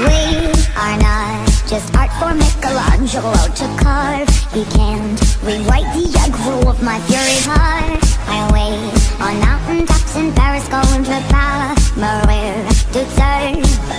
We are not just art for Michelangelo to carve. He can't rewrite the aggro of my fury heart. I wait on mountain tops in Paris going to power Maria Duterte.